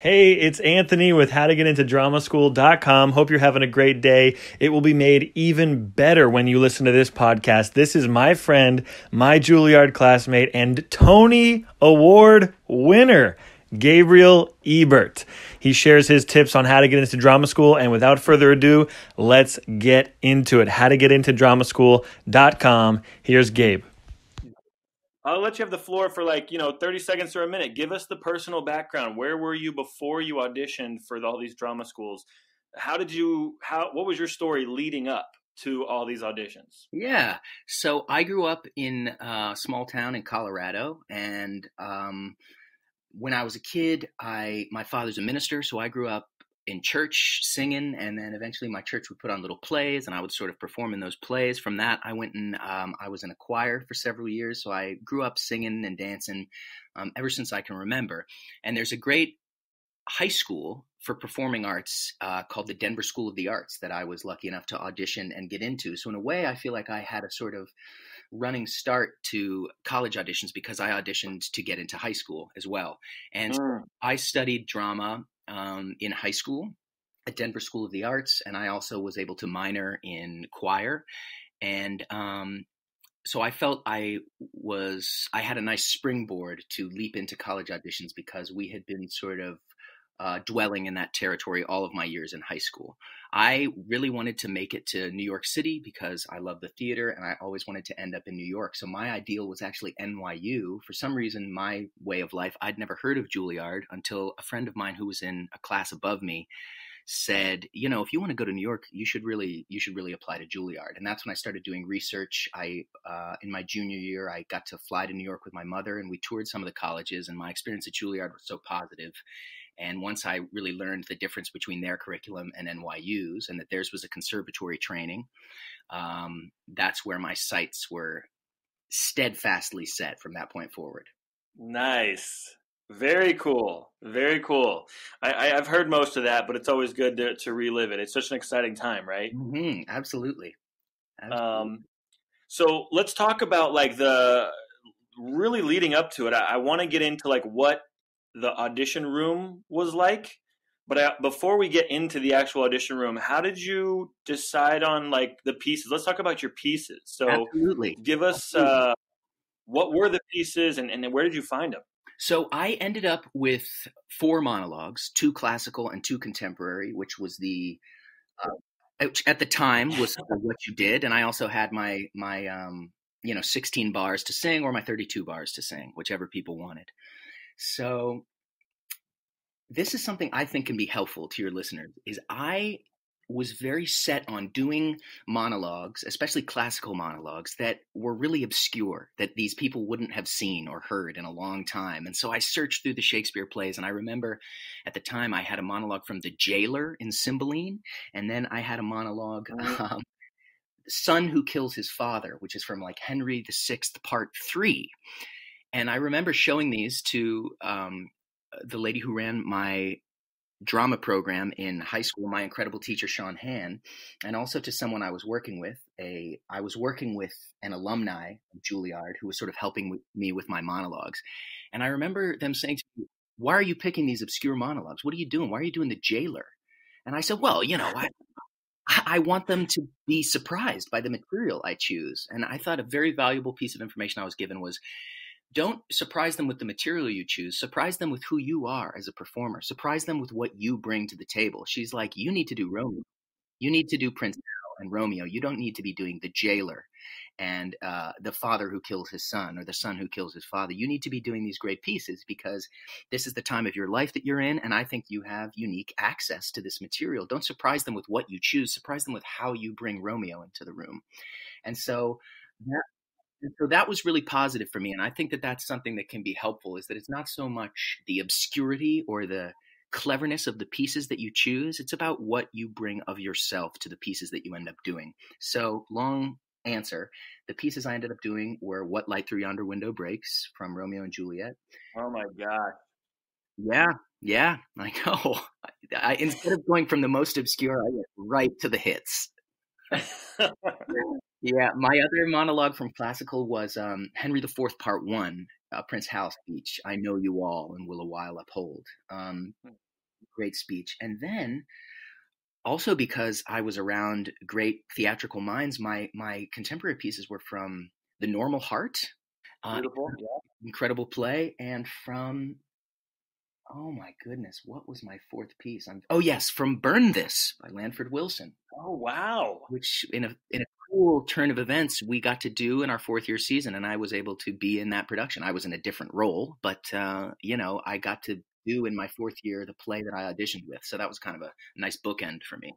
Hey, it's Anthony with how to get into dramaschool.com. Hope you're having a great day. It will be made even better when you listen to this podcast. This is my friend, my Juilliard classmate, and Tony Award winner, Gabriel Ebert. He shares his tips on how to get into drama school. And without further ado, let's get into it. How to get into dramaschool.com. Here's Gabe. I'll let you have the floor for like, you know, 30 seconds or a minute. Give us the personal background. Where were you before you auditioned for all these drama schools? How did you how what was your story leading up to all these auditions? Yeah. So I grew up in a small town in Colorado and um when I was a kid, I my father's a minister, so I grew up in church singing and then eventually my church would put on little plays and i would sort of perform in those plays from that i went and um, i was in a choir for several years so i grew up singing and dancing um, ever since i can remember and there's a great high school for performing arts uh, called the denver school of the arts that i was lucky enough to audition and get into so in a way i feel like i had a sort of running start to college auditions because I auditioned to get into high school as well. And mm. I studied drama um, in high school at Denver School of the Arts, and I also was able to minor in choir. And um, so I felt I was I had a nice springboard to leap into college auditions because we had been sort of uh, dwelling in that territory all of my years in high school. I really wanted to make it to New York City because I love the theater and I always wanted to end up in New York. So my ideal was actually NYU. For some reason, my way of life, I'd never heard of Juilliard until a friend of mine who was in a class above me said, you know, if you want to go to New York, you should really you should really apply to Juilliard. And that's when I started doing research. I uh, in my junior year, I got to fly to New York with my mother, and we toured some of the colleges. And my experience at Juilliard was so positive and once I really learned the difference between their curriculum and NYU's, and that theirs was a conservatory training, um, that's where my sights were steadfastly set from that point forward. Nice. Very cool. Very cool. I, have heard most of that, but it's always good to, to relive it. It's such an exciting time, right? Mm-hmm. Absolutely. Absolutely. Um, so let's talk about like the really leading up to it. I, I want to get into like what the audition room was like. But I, before we get into the actual audition room, how did you decide on like the pieces? Let's talk about your pieces. So, Absolutely. give us uh, what were the pieces and, and where did you find them? So I ended up with four monologues, two classical and two contemporary, which was the uh, at the time was what you did, and I also had my my um, you know 16 bars to sing or my 32 bars to sing, whichever people wanted. So this is something I think can be helpful to your listeners is I was very set on doing monologues, especially classical monologues that were really obscure, that these people wouldn't have seen or heard in a long time. And so I searched through the Shakespeare plays, and I remember at the time I had a monologue from The Jailer in Cymbeline, and then I had a monologue, mm. um, Son Who Kills His Father, which is from like Henry VI, Part Three. And I remember showing these to um, the lady who ran my drama program in high school, my incredible teacher Sean Han, and also to someone I was working with. A I was working with an alumni of Juilliard who was sort of helping me with my monologues, and I remember them saying to me, "Why are you picking these obscure monologues? What are you doing? Why are you doing the jailer?" And I said, "Well, you know, I." I want them to be surprised by the material I choose. And I thought a very valuable piece of information I was given was don't surprise them with the material you choose. Surprise them with who you are as a performer. Surprise them with what you bring to the table. She's like you need to do romeo. You need to do prince and romeo. You don't need to be doing the jailer and uh, the father who kills his son or the son who kills his father. You need to be doing these great pieces because this is the time of your life that you're in and i think you have unique access to this material. Don't surprise them with what you choose. Surprise them with how you bring romeo into the room. And so that and so that was really positive for me and i think that that's something that can be helpful is that it's not so much the obscurity or the cleverness of the pieces that you choose it's about what you bring of yourself to the pieces that you end up doing. So long answer the pieces i ended up doing were what light through yonder window breaks from romeo and juliet. Oh my god yeah yeah i know. I, instead of going from the most obscure i went right to the hits Yeah, my other monologue from classical was um, Henry IV, Part One, uh, Prince Hal speech. I know you all and will a while uphold. Um, hmm. great speech. And then also because I was around great theatrical minds, my my contemporary pieces were from The Normal Heart, uh, incredible play, and from oh my goodness, what was my fourth piece? I'm, oh yes, from Burn This by Lanford Wilson. Oh wow! Which in a in a cool turn of events we got to do in our fourth year season, and I was able to be in that production. I was in a different role, but uh, you know I got to do in my fourth year the play that I auditioned with. So that was kind of a nice bookend for me.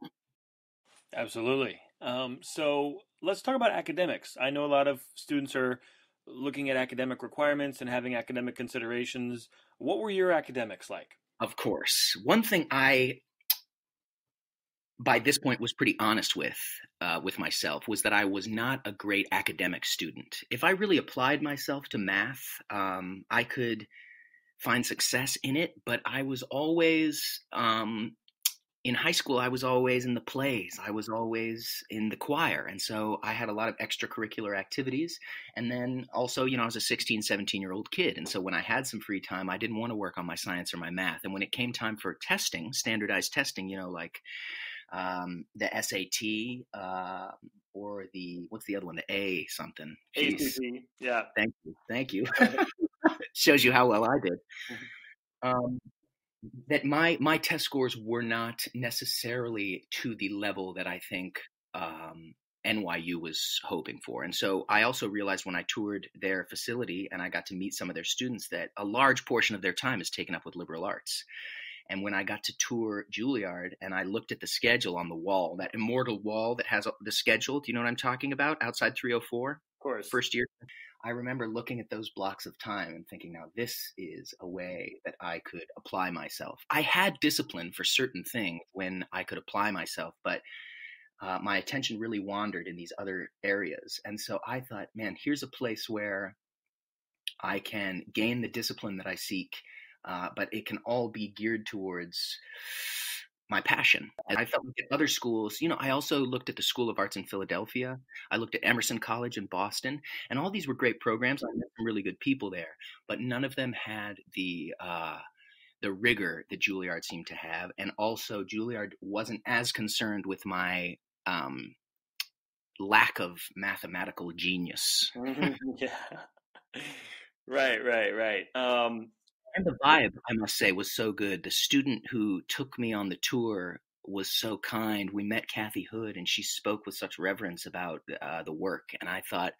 Absolutely. Um, so let's talk about academics. I know a lot of students are looking at academic requirements and having academic considerations. What were your academics like? Of course. One thing I by this point was pretty honest with uh, with myself was that I was not a great academic student. If I really applied myself to math, um, I could find success in it, but I was always um, in high school. I was always in the plays. I was always in the choir, and so I had a lot of extracurricular activities. And then also, you know, I was a 16, 17 year old kid, and so when I had some free time, I didn't want to work on my science or my math. And when it came time for testing, standardized testing, you know, like um, the SAT uh, or the what's the other one? The A something. ACT. Yeah. Thank you. Thank you. Shows you how well I did. Mm-hmm. Um, that my my test scores were not necessarily to the level that I think um, NYU was hoping for. And so I also realized when I toured their facility and I got to meet some of their students that a large portion of their time is taken up with liberal arts. And when I got to tour Juilliard and I looked at the schedule on the wall, that immortal wall that has the schedule, do you know what I'm talking about? Outside 304? Of course. First year. I remember looking at those blocks of time and thinking, now this is a way that I could apply myself. I had discipline for certain things when I could apply myself, but uh, my attention really wandered in these other areas. And so I thought, man, here's a place where I can gain the discipline that I seek, uh, but it can all be geared towards my passion. And I felt like at other schools, you know, I also looked at the School of Arts in Philadelphia. I looked at Emerson College in Boston, and all these were great programs. I met some really good people there, but none of them had the uh, the rigor that Juilliard seemed to have, and also Juilliard wasn't as concerned with my um, lack of mathematical genius. yeah. Right, right, right. Um, and the vibe, I must say, was so good. The student who took me on the tour was so kind. We met Kathy Hood, and she spoke with such reverence about uh, the work. And I thought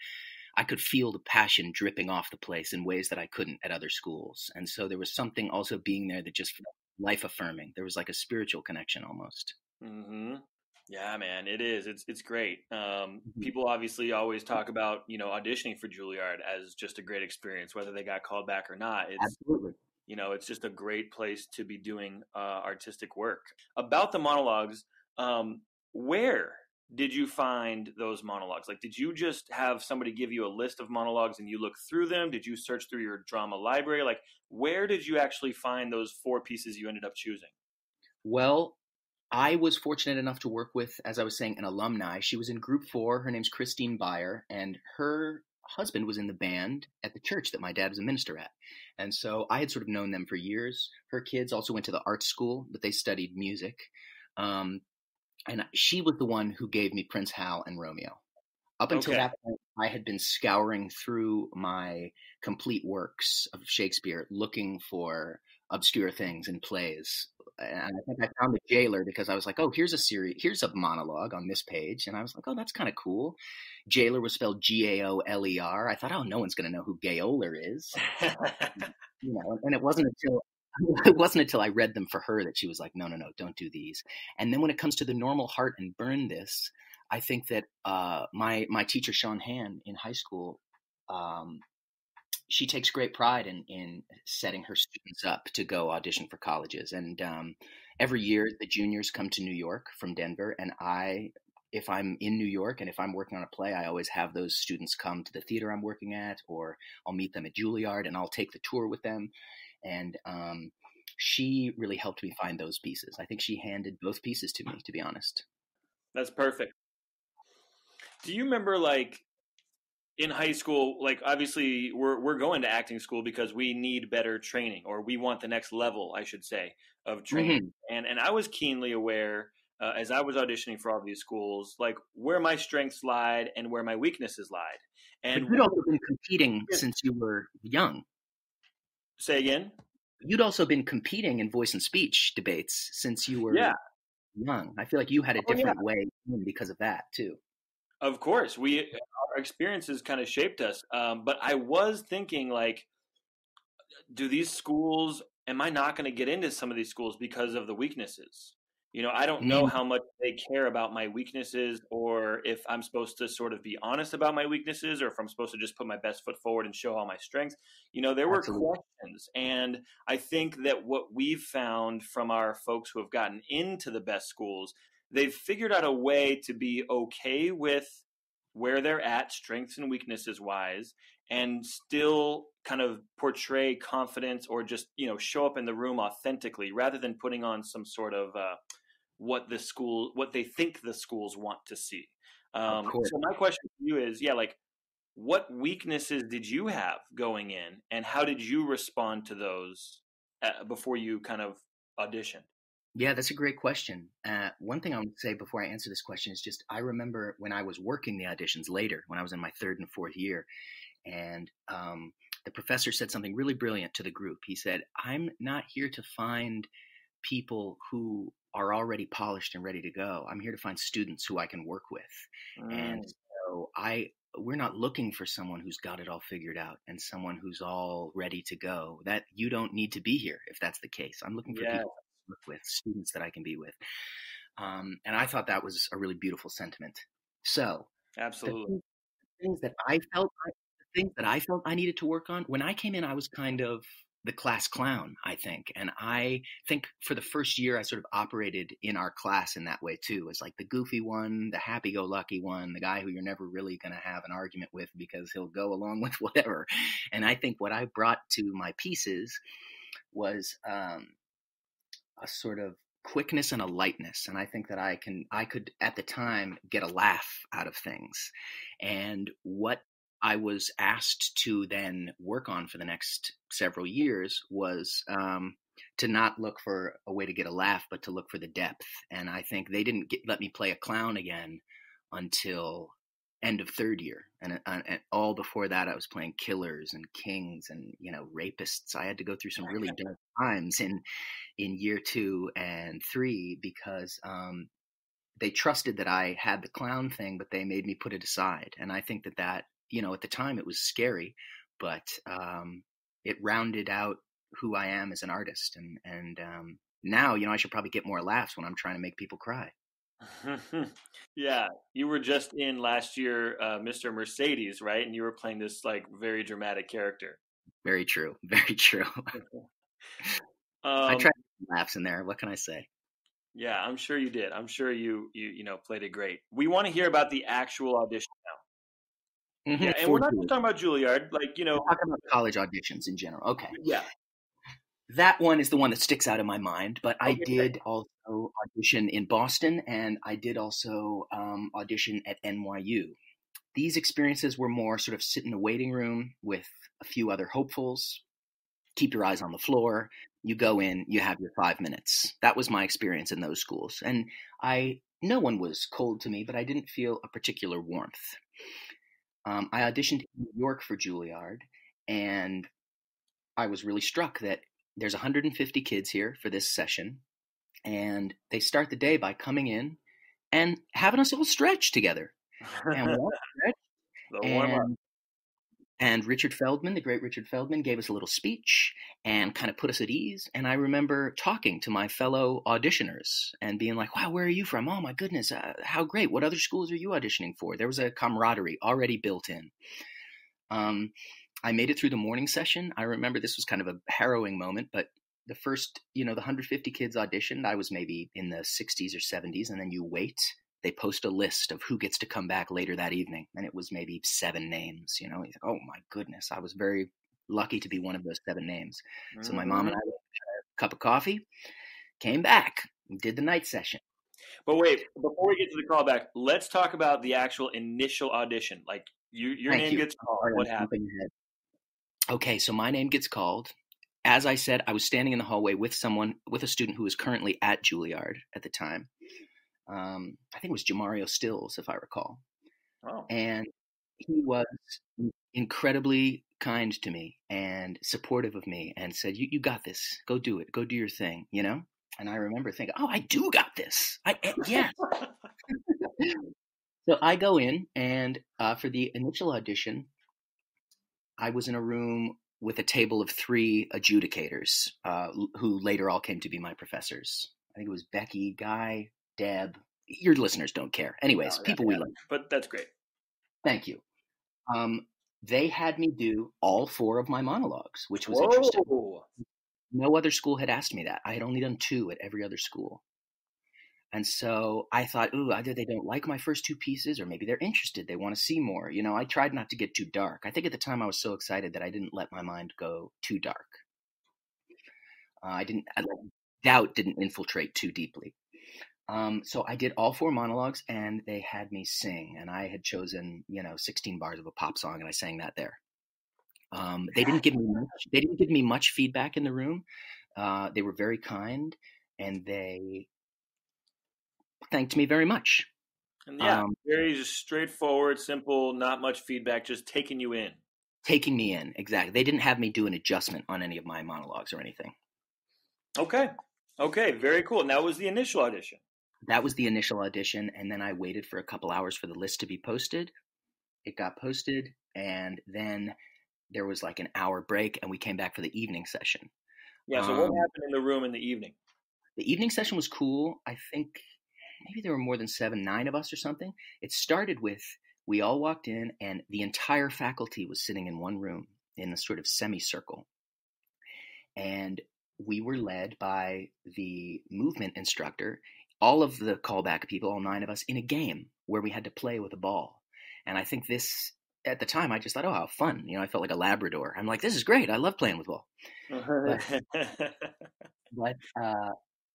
I could feel the passion dripping off the place in ways that I couldn't at other schools. And so there was something also being there that just felt life affirming. There was like a spiritual connection almost. Mm-hmm. Yeah, man, it is. It's it's great. Um, mm-hmm. People obviously always talk about you know auditioning for Juilliard as just a great experience, whether they got called back or not. It's, Absolutely. You know, it's just a great place to be doing uh, artistic work. About the monologues, um, where did you find those monologues? Like, did you just have somebody give you a list of monologues and you look through them? Did you search through your drama library? Like, where did you actually find those four pieces you ended up choosing? Well, I was fortunate enough to work with, as I was saying, an alumni. She was in group four. Her name's Christine Beyer, and her husband was in the band at the church that my dad was a minister at. And so I had sort of known them for years. Her kids also went to the art school, but they studied music. Um, and she was the one who gave me Prince Hal and Romeo. Up until okay. that point, I had been scouring through my complete works of Shakespeare looking for obscure things in plays and I think I found the jailer because I was like, oh, here's a series, here's a monologue on this page, and I was like, oh, that's kind of cool. Jailer was spelled G A O L E R. I thought, oh, no one's going to know who Gaoler is, you know. And it wasn't until it wasn't until I read them for her that she was like, no, no, no, don't do these. And then when it comes to the normal heart and burn this, I think that uh, my my teacher Sean Han in high school um, she takes great pride in in setting her students up to go audition for colleges. And um, every year, the juniors come to New York from Denver, and I, if I'm in New York and if I'm working on a play, I always have those students come to the theater I'm working at, or I'll meet them at Juilliard, and I'll take the tour with them. And um, she really helped me find those pieces. I think she handed both pieces to me, to be honest. That's perfect. Do you remember like in high school, like obviously we're we're going to acting school because we need better training or we want the next level, I should say. of training, mm-hmm. and and I was keenly aware uh, as I was auditioning for all these schools, like where my strengths lied and where my weaknesses lied. And but you'd also been competing since you were young. Say again. You'd also been competing in voice and speech debates since you were yeah. young. I feel like you had a different oh, yeah. way because of that too. Of course, we our experiences kind of shaped us. Um, but I was thinking, like, do these schools? Am I not going to get into some of these schools because of the weaknesses? You know, I don't know mm. how much they care about my weaknesses or if I'm supposed to sort of be honest about my weaknesses or if I'm supposed to just put my best foot forward and show all my strengths. You know, there were Absolutely. questions. And I think that what we've found from our folks who have gotten into the best schools, they've figured out a way to be okay with where they're at, strengths and weaknesses wise, and still kind of portray confidence or just, you know, show up in the room authentically rather than putting on some sort of, uh, what the school what they think the schools want to see. Um, so my question to you is, yeah, like what weaknesses did you have going in, and how did you respond to those uh, before you kind of auditioned? Yeah, that's a great question. Uh, one thing I would say before I answer this question is just I remember when I was working the auditions later, when I was in my third and fourth year, and um, the professor said something really brilliant to the group. He said, "I'm not here to find people who are already polished and ready to go. I'm here to find students who I can work with. Mm. And so I we're not looking for someone who's got it all figured out and someone who's all ready to go. That you don't need to be here if that's the case. I'm looking for yeah. people work with, students that I can be with. Um, and I thought that was a really beautiful sentiment. So absolutely the things that I felt the things that I felt I needed to work on when I came in, I was kind of the class clown, I think. And I think for the first year, I sort of operated in our class in that way too, as like the goofy one, the happy go lucky one, the guy who you're never really going to have an argument with because he'll go along with whatever. And I think what I brought to my pieces was um, a sort of quickness and a lightness and i think that i can i could at the time get a laugh out of things and what I was asked to then work on for the next several years was um, to not look for a way to get a laugh, but to look for the depth. And I think they didn't get, let me play a clown again until end of third year, and, uh, and, all before that, I was playing killers and kings and you know rapists. I had to go through some really dark times in in year two and three because um, they trusted that I had the clown thing, but they made me put it aside. And I think that that you know, at the time it was scary, but um, it rounded out who I am as an artist. And and um, now, you know, I should probably get more laughs when I'm trying to make people cry. yeah, you were just in last year, uh, Mr. Mercedes, right? And you were playing this like very dramatic character. Very true. Very true. um, I tried laughs in there. What can I say? Yeah, I'm sure you did. I'm sure you you you know played it great. We want to hear about the actual audition now. Mm-hmm. Yeah, and we're not just talking about Juilliard, like you know, we're talking about college auditions in general. Okay. Yeah. That one is the one that sticks out in my mind, but. I did also audition in Boston, and I did also um, audition at NYU. These experiences were more sort of sit in a waiting room with a few other hopefuls. Keep your eyes on the floor. You go in, you have your five minutes. That was my experience in those schools, and I no one was cold to me, but I didn't feel a particular warmth. Um, I auditioned in New York for Juilliard, and I was really struck that there's 150 kids here for this session, and they start the day by coming in and having us all stretch together. And, stretch, and and Richard Feldman, the great Richard Feldman, gave us a little speech and kind of put us at ease. And I remember talking to my fellow auditioners and being like, wow, where are you from? Oh, my goodness, uh, how great. What other schools are you auditioning for? There was a camaraderie already built in. Um, I made it through the morning session. I remember this was kind of a harrowing moment, but the first, you know, the 150 kids auditioned. I was maybe in the 60s or 70s, and then you wait they post a list of who gets to come back later that evening, and it was maybe seven names. You know, like, oh my goodness, I was very lucky to be one of those seven names. Mm-hmm. So my mom and I had a cup of coffee, came back, did the night session. But wait, before we get to the callback, let's talk about the actual initial audition. Like you, your Thank name you. gets called. What happened? Okay, so my name gets called. as I said, I was standing in the hallway with someone, with a student who was currently at Juilliard at the time. Um, I think it was Jamario Stills, if I recall. Oh. And he was incredibly kind to me and supportive of me and said, you, you got this. Go do it. Go do your thing, you know? And I remember thinking, oh, I do got this. I, eh, yes. so I go in, and uh, for the initial audition, I was in a room with a table of three adjudicators uh, who later all came to be my professors. I think it was Becky, Guy, Deb. Your listeners don't care. Anyways, no, people we love. But that's great. Thank you. Um, they had me do all four of my monologues, which was Whoa. interesting. No other school had asked me that. I had only done two at every other school. And so I thought, ooh, either they don't like my first two pieces or maybe they're interested. They want to see more. You know, I tried not to get too dark. I think at the time I was so excited that I didn't let my mind go too dark. Uh, I didn't, I, doubt didn't infiltrate too deeply. Um, so I did all four monologues and they had me sing. And I had chosen, you know, 16 bars of a pop song and I sang that there. Um, they didn't give me much, they didn't give me much feedback in the room. Uh, they were very kind and they thanked me very much. And yeah, um, very straightforward, simple, not much feedback, just taking you in. Taking me in, exactly. They didn't have me do an adjustment on any of my monologues or anything. Okay. Okay, very cool. And that was the initial audition. That was the initial audition. And then I waited for a couple hours for the list to be posted. It got posted. And then there was like an hour break, and we came back for the evening session. Yeah. So, um, what happened in the room in the evening? The evening session was cool. I think maybe there were more than seven, nine of us or something. It started with we all walked in, and the entire faculty was sitting in one room in a sort of semicircle. And we were led by the movement instructor, all of the callback people, all nine of us, in a game where we had to play with a ball. And I think this, at the time, I just thought, oh, how fun. You know, I felt like a Labrador. I'm like, this is great. I love playing with ball. but, but uh,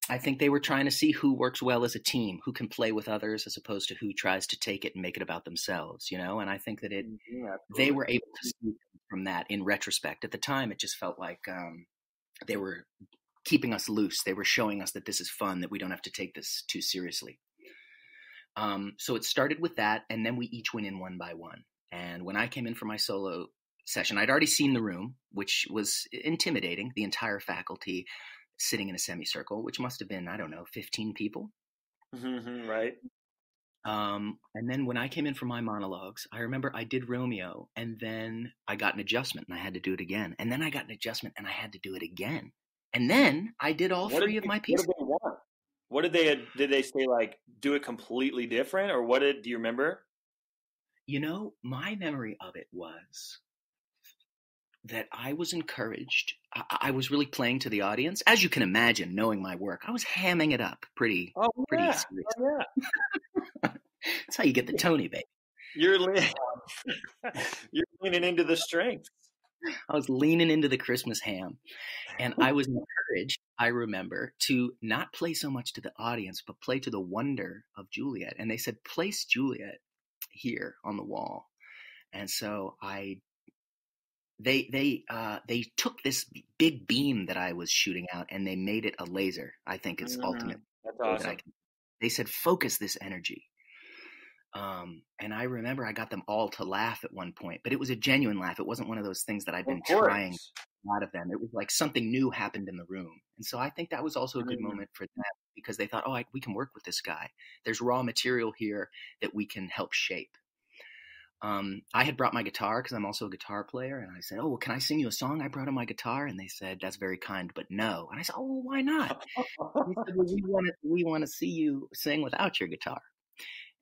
I think they were trying to see who works well as a team, who can play with others, as opposed to who tries to take it and make it about themselves. You know, and I think that it mm-hmm, they were able to see from that in retrospect. At the time, it just felt like um, they were keeping us loose. They were showing us that this is fun, that we don't have to take this too seriously. Um, so it started with that, and then we each went in one by one. And when I came in for my solo session, I'd already seen the room, which was intimidating. The entire faculty sitting in a semicircle, which must have been, I don't know, 15 people. Mm-hmm, right. Um, and then when I came in for my monologues, I remember I did Romeo and then I got an adjustment and I had to do it again. And then I got an adjustment and I had to do it again. And then I did all what three did of my pieces. What did they want? What did they did they say like do it completely different or what did do you remember? You know, my memory of it was that I was encouraged. I, I, was really playing to the audience, as you can imagine, knowing my work. I was hamming it up pretty, oh, pretty yeah. Oh, yeah. That's how you get the Tony, baby. You're leaning, you're leaning into the strength. I was leaning into the Christmas ham, and I was encouraged. I remember to not play so much to the audience, but play to the wonder of Juliet. And they said, "Place Juliet here on the wall." And so I they they uh, they took this big beam that I was shooting out and they made it a laser. I think is mm, ultimate. That's awesome. Can, they said focus this energy. Um, and I remember I got them all to laugh at one point, but it was a genuine laugh. It wasn't one of those things that I've been trying a lot of them. It was like something new happened in the room. And so I think that was also a good mm. moment for them because they thought, oh, I, we can work with this guy. There's raw material here that we can help shape um, I had brought my guitar because I'm also a guitar player, and I said, "Oh, well, can I sing you a song?" I brought in my guitar, and they said, "That's very kind, but no." And I said, "Oh, well, why not?" they said, well, "We want to we want to see you sing without your guitar,"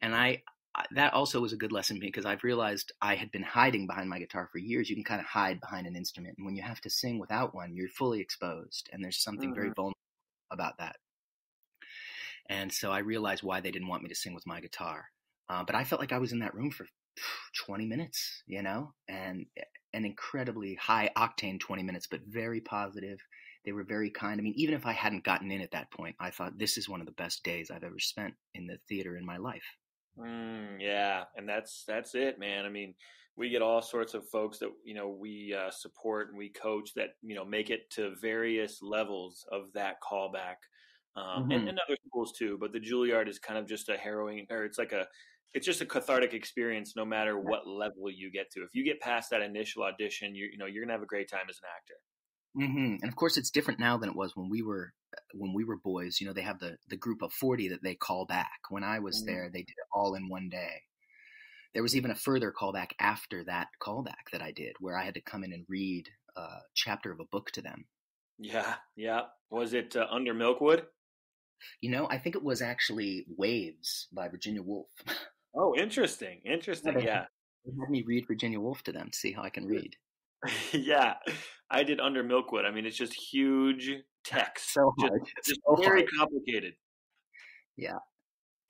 and I that also was a good lesson because I've realized I had been hiding behind my guitar for years. You can kind of hide behind an instrument, and when you have to sing without one, you're fully exposed, and there's something mm-hmm. very vulnerable about that. And so I realized why they didn't want me to sing with my guitar. Uh, but I felt like I was in that room for 20 minutes, you know, and an incredibly high octane 20 minutes, but very positive. They were very kind. I mean, even if I hadn't gotten in at that point, I thought this is one of the best days I've ever spent in the theater in my life. Mm, yeah, and that's that's it, man. I mean, we get all sorts of folks that you know we uh, support and we coach that you know make it to various levels of that callback, um, mm-hmm. and, and other schools too. But the Juilliard is kind of just a harrowing, or it's like a it's just a cathartic experience, no matter what level you get to. If you get past that initial audition, you you know you're gonna have a great time as an actor. Mm-hmm. And of course, it's different now than it was when we were when we were boys. You know, they have the the group of forty that they call back. When I was mm-hmm. there, they did it all in one day. There was even a further callback after that callback that I did, where I had to come in and read a chapter of a book to them. Yeah, yeah. Was it uh, Under Milkwood? You know, I think it was actually Waves by Virginia Woolf. Oh, interesting, interesting. Yeah. They had me read Virginia Woolf to them to see how I can read. yeah, I did Under Milkwood. I mean, it's just huge text, so hard. just, just so very hard. complicated. Yeah.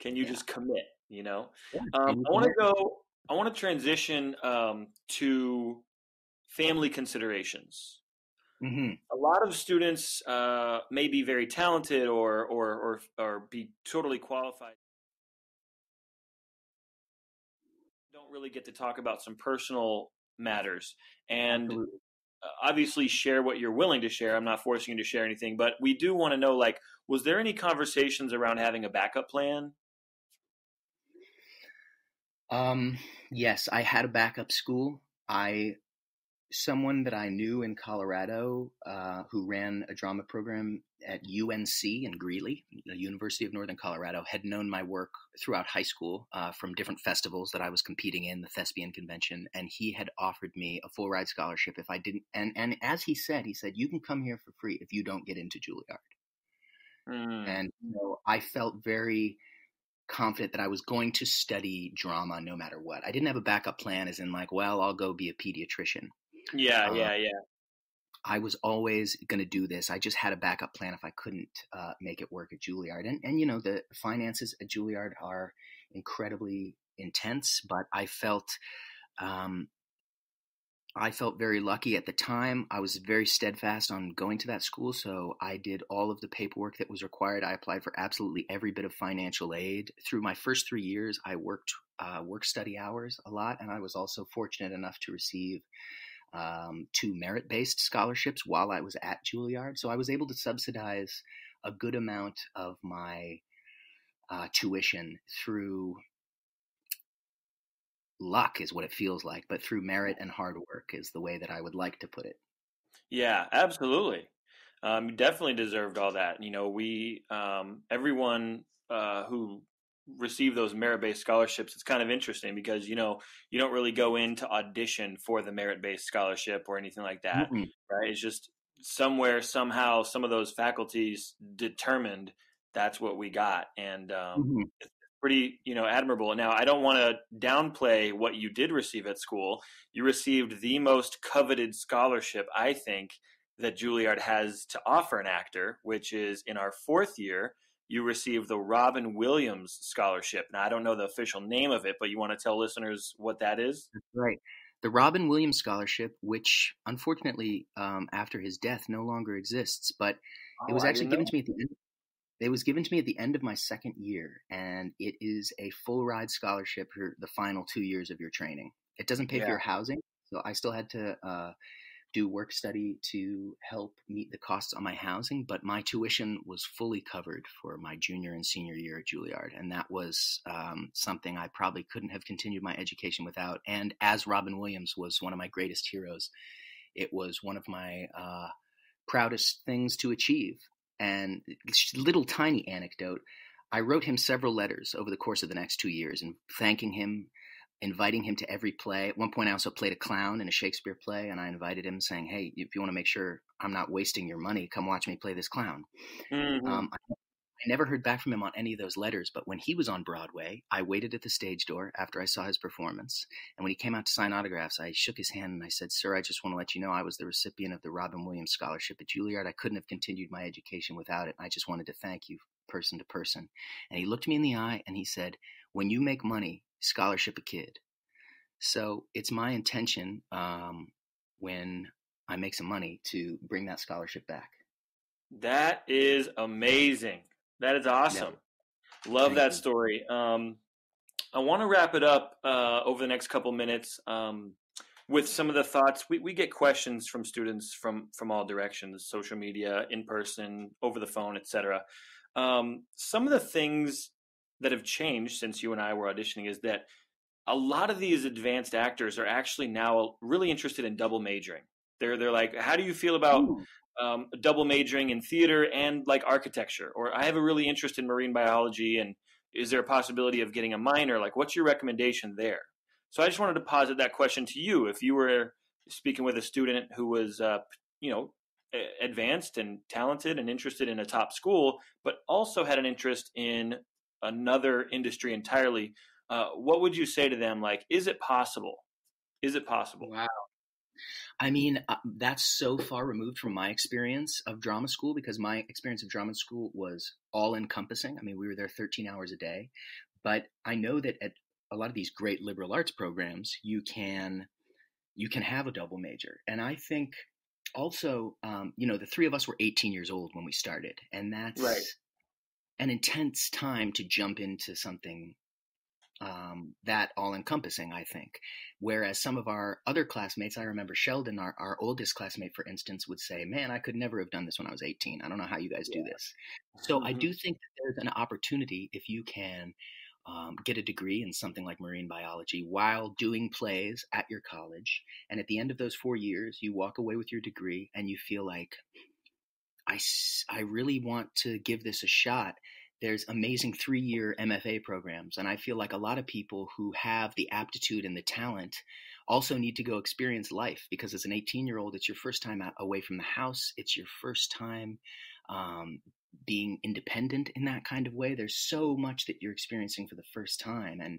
Can you yeah. just commit? You know, yeah, um, I want to go. I want to transition um, to family considerations. Mm-hmm. A lot of students uh, may be very talented or, or or or be totally qualified. Don't really get to talk about some personal matters and Absolutely. obviously share what you're willing to share. I'm not forcing you to share anything, but we do want to know like was there any conversations around having a backup plan? Um yes, I had a backup school. I someone that I knew in Colorado uh, who ran a drama program at UNC in Greeley, the University of Northern Colorado, had known my work throughout high school uh, from different festivals that I was competing in, the Thespian Convention, and he had offered me a full ride scholarship if I didn't. And and as he said, he said, "You can come here for free if you don't get into Juilliard." Mm. And you know, I felt very confident that I was going to study drama no matter what. I didn't have a backup plan, as in like, well, I'll go be a pediatrician. Yeah, uh, yeah, yeah. I was always going to do this. I just had a backup plan if I couldn't uh, make it work at Juilliard. And, and, you know, the finances at Juilliard are incredibly intense, but I felt, um, I felt very lucky at the time. I was very steadfast on going to that school. So I did all of the paperwork that was required. I applied for absolutely every bit of financial aid. Through my first three years, I worked uh, work study hours a lot. And I was also fortunate enough to receive um, to merit based scholarships while I was at Juilliard. So I was able to subsidize a good amount of my uh, tuition through luck, is what it feels like, but through merit and hard work is the way that I would like to put it. Yeah, absolutely. Um, definitely deserved all that. You know, we, um, everyone uh, who receive those merit based scholarships, it's kind of interesting because you know you don't really go in to audition for the merit based scholarship or anything like that, mm-hmm. right? It's just somewhere somehow some of those faculties determined that's what we got, and um, mm-hmm. it's pretty you know admirable. Now I don't want to downplay what you did receive at school. You received the most coveted scholarship, I think. That Juilliard has to offer an actor, which is in our fourth year, you received the Robin Williams Scholarship. Now, I don't know the official name of it, but you want to tell listeners what that is? That's right. The Robin Williams Scholarship, which unfortunately, um, after his death, no longer exists, but oh, it was actually given to me at the end. It was given to me at the end of my second year, and it is a full ride scholarship for the final two years of your training. It doesn't pay yeah. for your housing, so I still had to uh, do work study to help meet the costs on my housing, but my tuition was fully covered for my junior and senior year at Juilliard. And that was um, something I probably couldn't have continued my education without. And as Robin Williams was one of my greatest heroes, it was one of my uh, proudest things to achieve. And little tiny anecdote I wrote him several letters over the course of the next two years and thanking him inviting him to every play. At one point, I also played a clown in a Shakespeare play, and I invited him, saying, "Hey, if you want to make sure I'm not wasting your money, come watch me play this clown." Mm-hmm. Um, I, I never heard back from him on any of those letters, but when he was on Broadway, I waited at the stage door after I saw his performance. And when he came out to sign autographs, I shook his hand and I said, Sir, I just want to let you know I was the recipient of the Robin Williams Scholarship at Juilliard. I couldn't have continued my education without it. I just wanted to thank you person to person. And he looked me in the eye and he said, When you make money, scholarship a kid. So it's my intention um, when I make some money to bring that scholarship back. That is amazing. That is awesome. Yeah. Love Thank that you. story. Um, I want to wrap it up uh, over the next couple minutes um, with some of the thoughts. We, we get questions from students from from all directions: social media, in person, over the phone, etc. Um, some of the things that have changed since you and I were auditioning is that a lot of these advanced actors are actually now really interested in double majoring. They're they're like, how do you feel about um, double majoring in theater and like architecture? Or I have a really interest in marine biology, and is there a possibility of getting a minor? Like, what's your recommendation there? So I just wanted to posit that question to you. If you were speaking with a student who was, uh, you know, advanced and talented and interested in a top school, but also had an interest in another industry entirely, uh, what would you say to them? Like, is it possible? Is it possible? Wow. I mean, uh, that's so far removed from my experience of drama school because my experience of drama school was all encompassing. I mean, we were there 13 hours a day. But I know that at a lot of these great liberal arts programs, you can you can have a double major. And I think also, um, you know, the three of us were 18 years old when we started, and that's right. An intense time to jump into something um, that all encompassing, I think. Whereas some of our other classmates, I remember Sheldon, our, our oldest classmate, for instance, would say, Man, I could never have done this when I was 18. I don't know how you guys yeah. do this. So mm-hmm. I do think that there's an opportunity if you can um, get a degree in something like marine biology while doing plays at your college. And at the end of those four years, you walk away with your degree and you feel like, I, I really want to give this a shot there's amazing three year MFA programs. And I feel like a lot of people who have the aptitude and the talent also need to go experience life because as an 18 year old, it's your first time away from the house. It's your first time um, being independent in that kind of way. There's so much that you're experiencing for the first time. And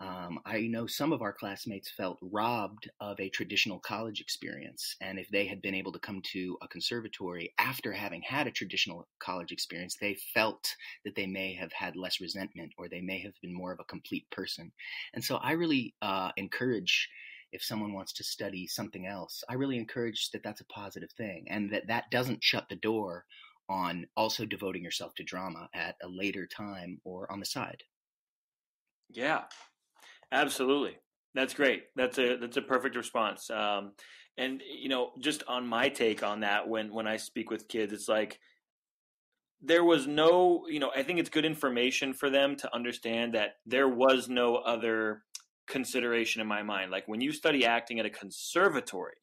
um, I know some of our classmates felt robbed of a traditional college experience. And if they had been able to come to a conservatory after having had a traditional college experience, they felt that they may have had less resentment or they may have been more of a complete person. And so I really uh, encourage if someone wants to study something else, I really encourage that that's a positive thing and that that doesn't shut the door on also devoting yourself to drama at a later time or on the side. Yeah, absolutely. That's great. That's a that's a perfect response. Um, and you know, just on my take on that, when when I speak with kids, it's like there was no, you know, I think it's good information for them to understand that there was no other consideration in my mind. Like when you study acting at a conservatory,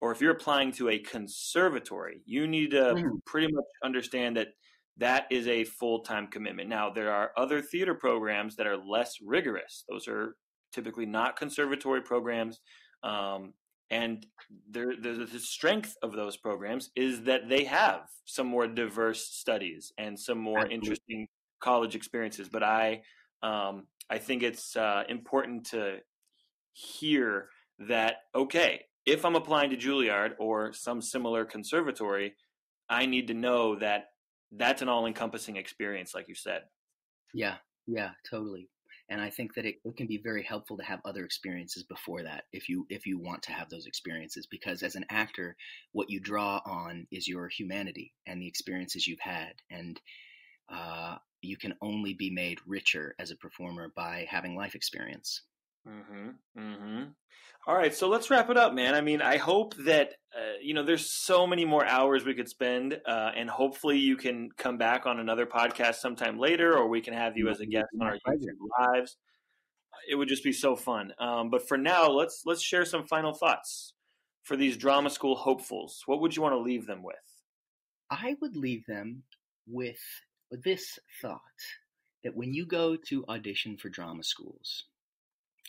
or if you're applying to a conservatory, you need to mm. pretty much understand that that is a full time commitment. Now, there are other theater programs that are less rigorous. Those are typically not conservatory programs. Um, and there, the, the strength of those programs is that they have some more diverse studies and some more Absolutely. interesting college experiences. But I, um, I think it's uh, important to hear that okay, if I'm applying to Juilliard or some similar conservatory, I need to know that that's an all encompassing experience, like you said. Yeah, yeah, totally. And I think that it, it, can be very helpful to have other experiences before that if you if you want to have those experiences because as an actor what you draw on is your humanity and the experiences you've had and uh, you can only be made richer as a performer by having life experience Mm-hmm. Mm-hmm. All right, so let's wrap it up, man. I mean, I hope that uh, you know there's so many more hours we could spend, uh, and hopefully you can come back on another podcast sometime later, or we can have you as a guest on our YouTube lives. It would just be so fun. Um, but for now, let's let's share some final thoughts for these drama school hopefuls. What would you want to leave them with? I would leave them with this thought that when you go to audition for drama schools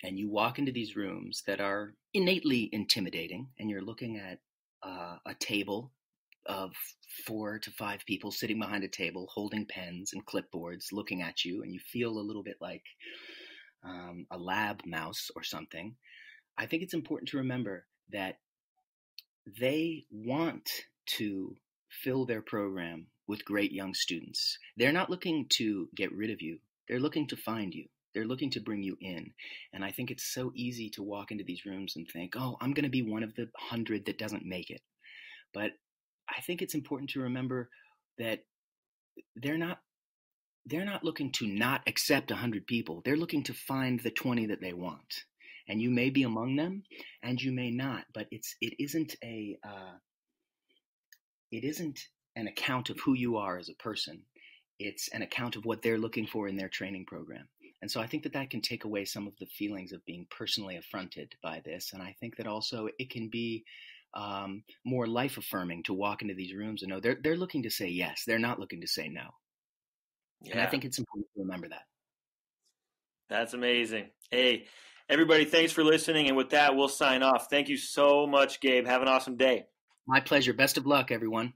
and you walk into these rooms that are innately intimidating, and you're looking at uh, a table of four to five people sitting behind a table holding pens and clipboards looking at you, and you feel a little bit like um, a lab mouse or something. I think it's important to remember that they want to fill their program with great young students. They're not looking to get rid of you, they're looking to find you. They're looking to bring you in. And I think it's so easy to walk into these rooms and think, oh, I'm going to be one of the hundred that doesn't make it. But I think it's important to remember that they're not they're not looking to not accept 100 people. They're looking to find the 20 that they want. And you may be among them and you may not, but it's it isn't a uh, it isn't an account of who you are as a person. It's an account of what they're looking for in their training program. And so I think that that can take away some of the feelings of being personally affronted by this. And I think that also it can be um, more life affirming to walk into these rooms and know they're they're looking to say yes. They're not looking to say no. Yeah. And I think it's important to remember that. That's amazing. Hey, everybody, thanks for listening. And with that, we'll sign off. Thank you so much, Gabe. Have an awesome day. My pleasure. Best of luck, everyone.